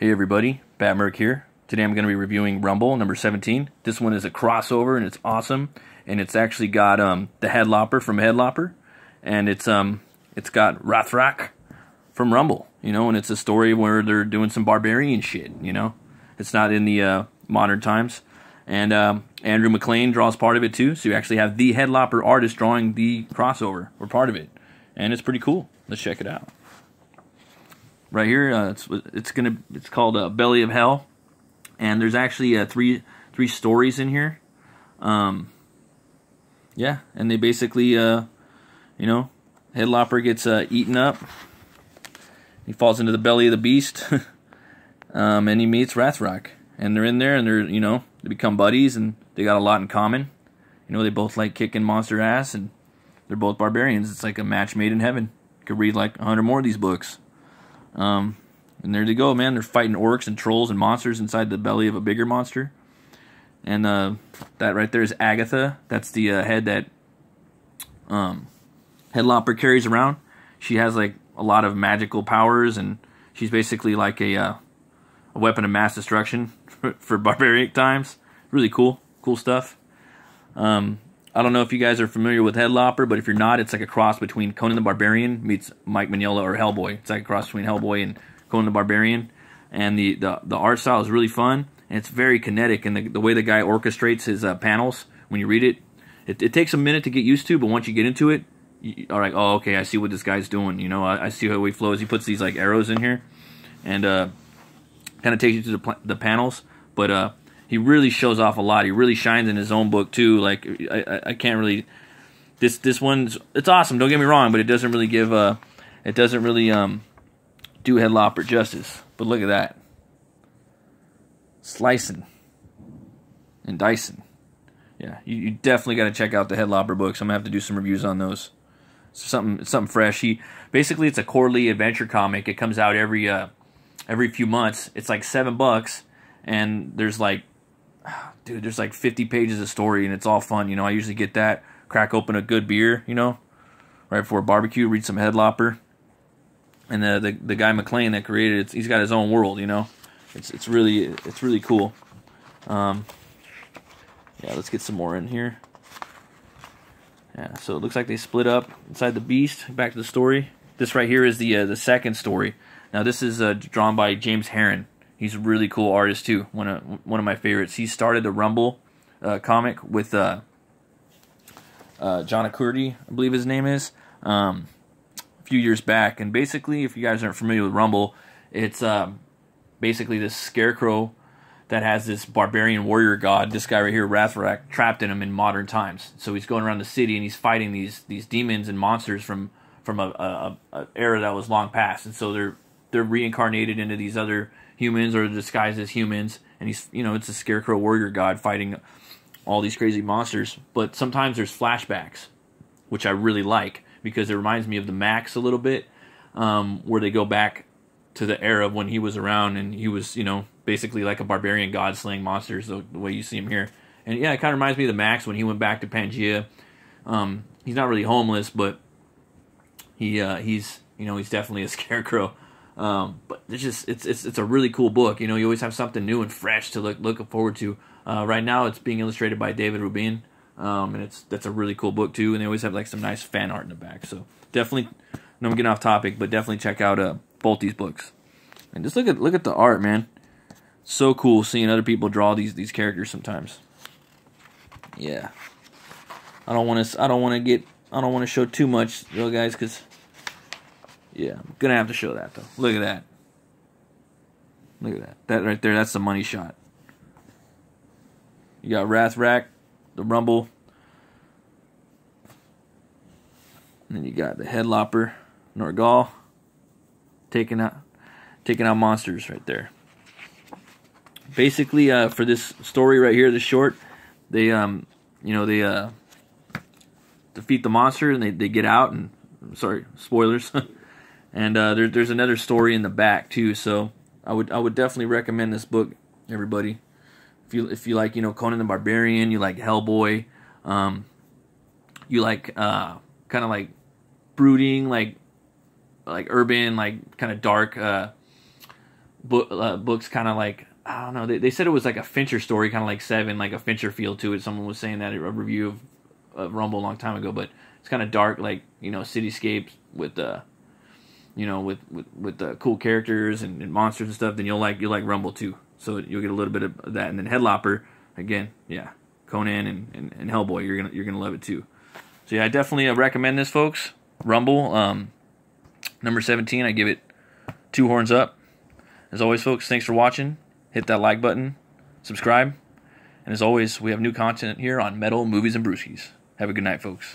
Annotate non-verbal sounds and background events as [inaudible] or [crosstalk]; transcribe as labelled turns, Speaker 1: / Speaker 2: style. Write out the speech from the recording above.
Speaker 1: Hey everybody, Bat here. Today I'm going to be reviewing Rumble number 17. This one is a crossover and it's awesome. And it's actually got um, the Headlopper from Headlopper, and it's um it's got Rathraq from Rumble. You know, and it's a story where they're doing some barbarian shit. You know, it's not in the uh, modern times. And um, Andrew MacLean draws part of it too. So you actually have the Headlopper artist drawing the crossover or part of it, and it's pretty cool. Let's check it out right here. Uh, it's it's gonna it's called uh, Belly of Hell, and there's actually uh, three three stories in here. Um, yeah, and they basically, uh, you know, Headlopper gets uh, eaten up. He falls into the belly of the beast, [laughs] um, and he meets Rathraq, and they're in there, and they're you know they become buddies, and they got a lot in common. You know, they both like kicking monster ass, and they're both barbarians. It's like a match made in heaven. You could read like a hundred more of these books. Um, and there they go, man. They're fighting orcs and trolls and monsters inside the belly of a bigger monster. And uh, that right there is Agatha. That's the uh, head that um, Headlopper carries around. She has like a lot of magical powers, and she's basically like a, uh, a weapon of mass destruction for, [laughs] for barbaric times. Really cool, cool stuff. Um, I don't know if you guys are familiar with Headlopper, but if you're not, it's like a cross between Conan the Barbarian meets Mike Mignola or Hellboy. It's like a cross between Hellboy and Conan the Barbarian. And the, the, the art style is really fun, and it's very kinetic. And the, the way the guy orchestrates his uh, panels, when you read it, it, it takes a minute to get used to, but once you get into it, you are like, oh, okay, I see what this guy's doing. You know, I, I see how he flows. He puts these like arrows in here, and uh, kind of takes you to the, the panels. But uh, he really shows off a lot. He really shines in his own book too. Like I, I can't really this this one's it's awesome. Don't get me wrong, but it doesn't really give uh it doesn't really um do Headlopper justice. But look at that, slicing and dicing. Yeah, you, you definitely got to check out the Headlopper books. I'm gonna have to do some reviews on those. Something something fresh. He basically it's a quarterly adventure comic. It comes out every uh every few months. It's like seven bucks, and there's like dude, there's like 50 pages of story and it's all fun. You know, I usually get that, crack open a good beer, you know, right before a barbecue, read some Headlopper. And the, the the guy MacLean that created it, he's got his own world, you know. It's it's really it's really cool. Um, yeah, let's get some more in here. Yeah, so it looks like they split up inside the beast. Back to the story. This right here is the uh, the second story. Now this is uh, drawn by James Harren. He's a really cool artist too. One of one of my favorites. He started the Rumble uh, comic with uh, uh, John Arcudi, I believe his name is, um, a few years back. And basically, if you guys aren't familiar with Rumble, it's um, basically this scarecrow that has this barbarian warrior god, this guy right here, Rathraq, trapped in him in modern times. So he's going around the city and he's fighting these these demons and monsters from from a, a, a era that was long past. And so they're they're reincarnated into these other humans or disguised as humans, and he's you know it's a scarecrow warrior god fighting all these crazy monsters. But sometimes there's flashbacks, which I really like because it reminds me of the Maxx a little bit, um, where they go back to the era when he was around and he was you know basically like a barbarian god slaying monsters the, the way you see him here. And yeah, it kind of reminds me of the Maxx when he went back to Pangea. Um, he's not really homeless, but he uh, he's you know he's definitely a [laughs] scarecrow um, but it's just it's, it's it's a really cool book. You know, you always have something new and fresh to look look forward to. Uh, right now, it's being illustrated by David Rubin, um, and it's that's a really cool book too. And they always have like some nice fan art in the back. So definitely, no, I'm getting off topic, but definitely check out uh, both these books. And just look at look at the art, man. So cool seeing other people draw these these characters sometimes. Yeah, I don't want to I don't want to get I don't want to show too much, though, guys, because yeah, I'm gonna have to show that though. Look at that. Look at that. That right there, that's the money shot. You got Rathraq, the Rumble. And then you got the Headlopper, Norgal, taking out taking out monsters right there. Basically, uh, for this story right here, the short, they um, you know, they uh, defeat the monster and they, they get out and sorry, spoilers. [laughs] And uh, there, there's another story in the back too. So I would I would definitely recommend this book, everybody. If you if you like you know Conan the Barbarian, you like Hellboy, um, you like uh, kind of like brooding, like like urban, like kind of dark, uh, book uh, books kind of like I don't know. They, they said it was like a Fincher story, kind of like Seven, like a Fincher feel to it. Someone was saying that in a review of, of Rumble a long time ago, but it's kind of dark, like you know, cityscapes with uh, you know, with with with the cool characters and, and monsters and stuff. Then you'll like you'll like Rumble too, so you'll get a little bit of that. And then Headlopper, again, yeah, Conan and, and, and Hellboy, you're gonna you're gonna love it too. So yeah, I definitely uh, recommend this, folks. Rumble, um, number seventeen, I give it two horns up. As always, folks, thanks for watching hit that like button, subscribe, and as always, we have new content here on Metal Movies and Brewskys. Have a good night, folks.